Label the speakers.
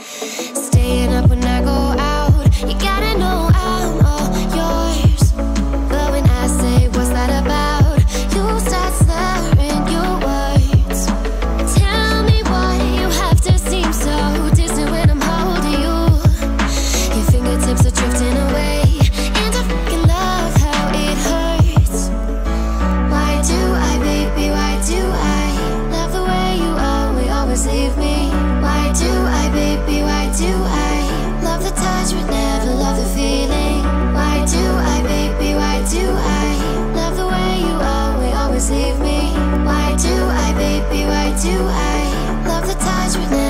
Speaker 1: Staying 再去